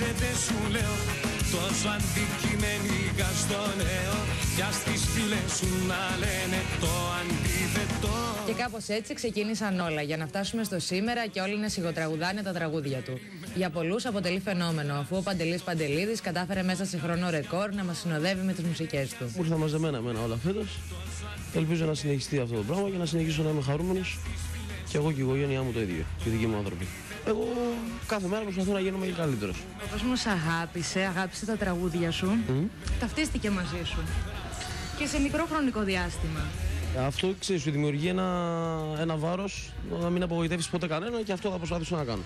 Παίζεται σου λέω τόσο αντικειμενικά στο νέο Για στις φίλες σου να λένε το αντίθετο Και κάπως έτσι ξεκίνησαν όλα για να φτάσουμε στο σήμερα και όλοι να σιγοτραγουδάνε τα τραγούδια του. Για πολλούς αποτελεί φαινόμενο αφού ο Παντελής Παντελίδης κατάφερε μέσα σε χρόνο ρεκόρ να μας συνοδεύει με τις μουσικές του. Μου ήρθαν μαζεμένα εμένα όλα φέτος. Ελπίζω να συνεχιστεί αυτό το πράγμα και να συνεχίσω να είμαι χαρούμενος και εγώ και η οικογένειά μου το ίδιο και οι δικοί μου άνθρωποι. Εγώ κάθε μέρα προσπαθώ να γίνομαι και καλύτερος. Ο κόσμος αγάπησε, αγάπησε τα τραγούδια σου, ταυτίστηκε μαζί σου. Και σε μικρό χρονικό διάστημα. Αυτό ξέρεις, σου δημιουργεί ένα, ένα βάρος να μην απογοητεύεις ποτέ κανένα και αυτό θα προσπαθήσω να κάνω.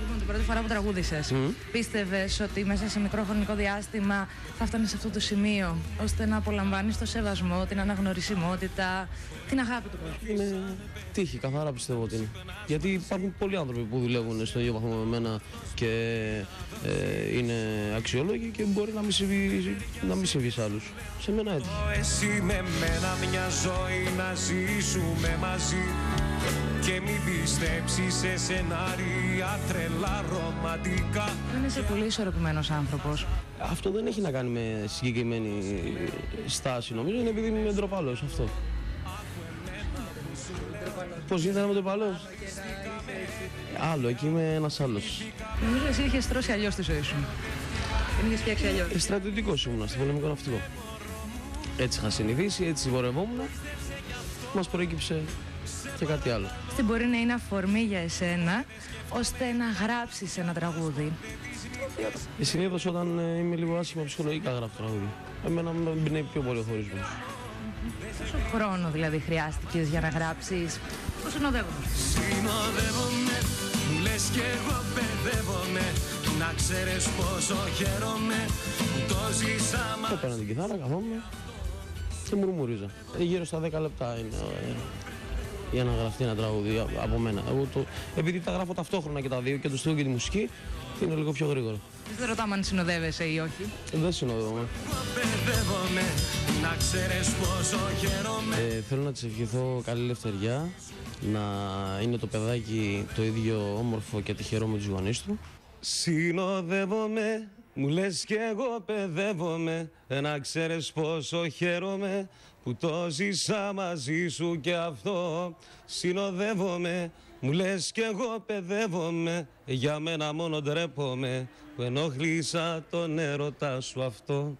Λοιπόν, την πρώτη φορά που τραγούδησε, mm. πίστευες ότι μέσα σε μικρό χρονικό διάστημα θα φτάνεις σε αυτό το σημείο, ώστε να απολαμβάνεις το σεβασμό, την αναγνωρισιμότητα, την αγάπη του κόσμου; Είναι τύχη, καθαρά πιστεύω ότι είναι. Γιατί υπάρχουν πολλοί άνθρωποι που δουλεύουν στο ίδιο βαθμό με μένα και ε, είναι αξιόλογοι και μπορεί να μην συμβεί, να μην συμβεί σε άλλους. Σε μένα έτσι. Εσύ με μένα μια ζωή να ζήσουμε μαζί και μην πιστέψεις σε σενάρια τρελά ρομαντικά Δεν είσαι πολύ ισορροπημένος άνθρωπος. Αυτό δεν έχει να κάνει με συγκεκριμένη στάση νομίζω, είναι επειδή είμαι ντροπαλός αυτό. Πώς γίνεται να είμαι ντροπαλός; Άλλο, εκεί είμαι ένας άλλος. Νομίζω εσύ είχες τρώσει αλλιώς τη ζωή σου. Την είχες φτιάξει αλλιώς. Ε, στρατιωτικός ήμουνα στο πολεμικό ναυτικό. Έτσι είχα συνηθίσει, έτσι βορευόμουν. Μας προέκυψε και κάτι άλλο. Τι μπορεί να είναι αφορμή για εσένα, ώστε να γράψεις ένα τραγούδι. Ε, Συνήθως όταν ε, είμαι λίγο άσχημα ψυχολογικά γράφω τραγούδι. Εμένα με εμπνέει πιο πολύ ο χωρισμός. Πόσο χρόνο δηλαδή χρειάστηκες για να γράψεις; Το συνοδεύω. Συνοδεύομαι, μου λες κι εγώ παιδεύομαι Να ξέρεις πόσο χαίρομαι που το ζήσα μα Έπαιρνα την κιθάρα, καθόμουν και μουρμουρίζα. Ε, γύρω στα 10 λεπτά είναι ε, για να γραφτεί ένα τραγούδι α- από μένα. Εγώ το, επειδή τα γράφω ταυτόχρονα και τα δύο, και το στυλ και τη μουσική, είναι λίγο πιο γρήγορο. Δεν ρωτάμε αν συνοδεύεσαι ή όχι. Ε, δεν συνοδεύομαι. παιδεύομαι Να ξέρεις πόσο χαίρομαι Ε, θέλω να της ευχηθώ καλή ελευθεριά, να είναι το παιδάκι το ίδιο όμορφο και τυχερό με τους γονείς του. Συνοδεύομαι, μου λες κι εγώ παιδεύομαι Να ξέρεις πόσο χαίρομαι που το ζήσα μαζί σου και αυτό Συνοδεύομαι, μου λες κι εγώ παιδεύομαι Για μένα μόνο ντρέπομαι που ενοχλήσα τον έρωτα σου αυτό